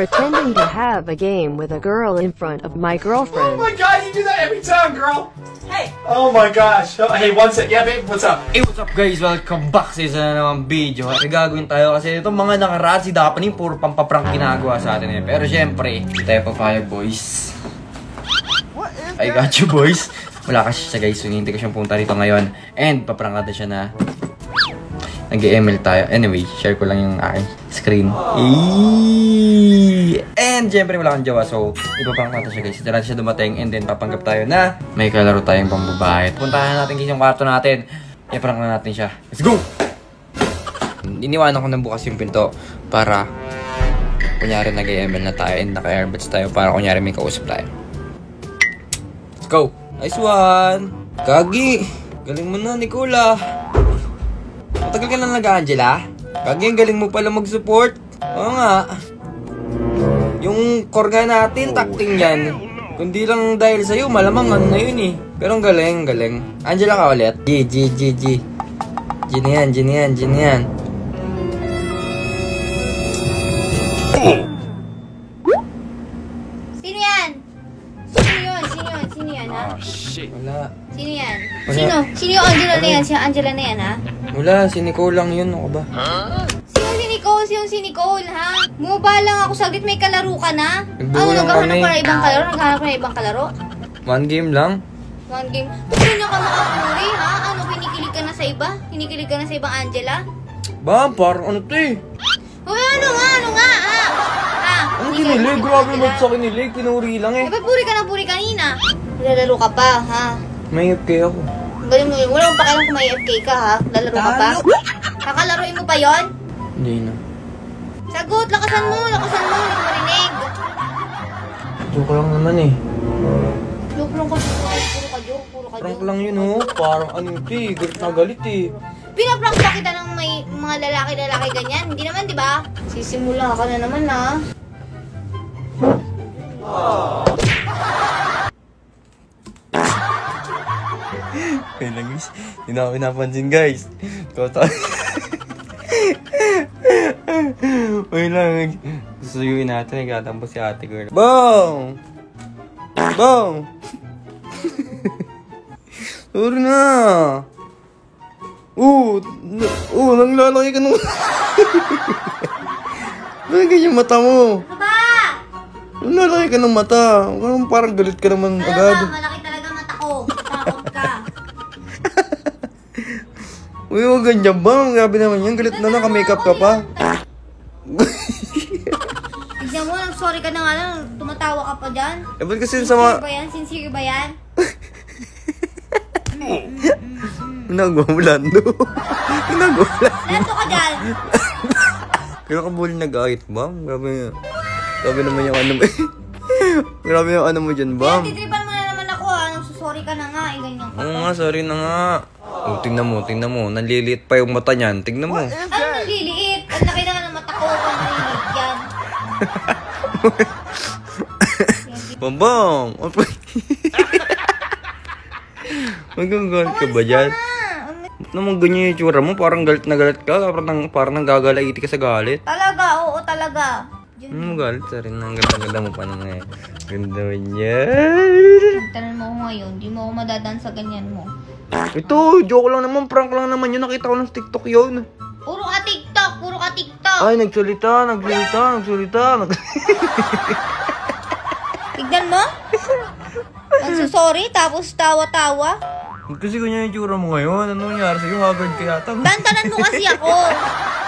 pretending to have a game with a girl in front of my Oh girlfriend. my god, you do that every time, girl! Hey! Oh my gosh. Oh, hey, one sec. Yeah, babe, what's up? Hey, what's up guys? Welcome back sa isa na namang video. May gagawin tayo kasi itong mga nakaraan si Dapaning puro pampaprank ginagawa sa atin eh. Pero syempre, hindi tayo papayag boys. I got you boys. Wala kasi siya guys, so hindi ko siyang punta rito ngayon. And paprank natin siya na nag-ML tayo. Anyway, share ko lang yung aking screen. Eeeeee! And syempre wala kang jawa, so ipaprank natin siya guys. Hindi natin siya dumating and then papanggap tayo na may kalaro tayong pambabae. Puntahan natin guys yung kwarto natin. I-prank na natin siya. Let's go! Iniwanan ko na bukas yung pinto para kunyari nag-ML na tayo and naka-airbuds tayo para kunyari may kausap tayo. Let's go! Nice one! Gagi! Galing mo na, Nicola! Matagal ka na nag-Angela? Gagi, ang galing mo pala mag-support. Oo nga. Yung korga natin, takting yan. Kundi lang dahil sa'yo, malamang ano na yun eh. Pero ang galing, galing. Angela ka ulit? G, G, G, G. G na yan, G na yan, G na yan. Sino yan, ha? Wala. Sino yan? Wala. Sino? Sino yung Angela na yan? Si Angela na yan, ha? Wala, si Nicole lang yun. Ako ba? Sino si Nicole? Sino si Nicole, ha? Mobile lang ako saglit. May kalaro ka na? Nagbuo Ano, lang naghahanap kami. ka ng ibang kalaro? Naghahanap ka ng ibang kalaro? One game lang? One game. Gusto niya ka makapuri, ha? Ano, kinikilig ka na sa iba? Kinikilig ka na sa ibang Angela? Ba, parang ano to eh. Uy, ano nga? Ano nga, ha? Ha? Ano Hindi ka- kinilig? Grabe ba't sa kinilig? Pinuri lang eh. Ba't puri ka na puri kanina? Lalaro ka pa, ha? May FK ako. Galing mo yun. Wala akong pakialam kung may FK ka, ha? Lalaro ka pa? Kakalaruin mo pa yon? Hindi na. Sagot! Lakasan mo! Lakasan mo! Hindi ko marinig! Joke lang naman eh. Joke lang kasi. Puro ka joke. Puro ka Prank joke. lang yun oh. Parang ano ito eh. Galit na galit eh. Pinaprank ba kita ng may mga lalaki-lalaki ganyan? Hindi naman, di ba? Sisimula ka na naman, ha? Kaya lang guys. Hindi na ako pinapansin guys. Tayo. Wait lang. Susuyuin natin. Nagtatampo si ate girl. Bong! Bong! Sorry na. Oo. Oo, nang lalaki ka nung... Bakit ganyan mata mo? Lalaki ka ng mata. Parang, parang galit ka naman Alam agad. ba, malaki talaga mata ko. Takot ka. Uy, huwag ganyan ba? Grabe naman yan. Galit na naka-makeup ka pa. Tignan mo, sorry ka na nga lang. Tumatawa ka pa dyan. Eh, ba't kasi Sincere sama... ba yan? Sincere ba yan? Ginagawa mo, Lando. Mo, ka dyan! Kaya ka bully nag-ahit, Bam. Grabe. Grabe naman yung ano mo. Grabe yung ano mo dyan, Kaya Bam. titripan mo na naman ako, ha? Nagsusorry ka na nga, eh, ganyan ka. Oo nga, sorry na nga. Oh, tingnan mo, tingnan mo. Nanliliit pa yung mata niyan. Tingnan mo. Ano naliliit? Ang laki na nga ng mata ko. Ang naliliit yan. Bambang! Magagalit ka ba dyan? Ah, Ba't naman ganyan yung tsura mo? Parang galit na galit ka. Parang, parang nanggagalaiti ka sa galit. Talaga, oo talaga. Ano mo galit sa rin? Ang ganda-ganda mo pa naman eh. Ganda mo niya. Tanan mo ako ngayon, di mo ako madadaan sa ganyan mo. Ito, joke lang naman. Prank lang naman yun. Nakita ko lang sa TikTok yun. Puro ka TikTok, puro ka TikTok. Ay, nagsalita, nagsalita, nagsalita. Nag... Tignan mo. Nagsusorry, tapos tawa-tawa. Kasi ganyan yung tsura mo ngayon. Ano nangyari sa'yo? Haggard ka yata. Dantanan mo kasi ako.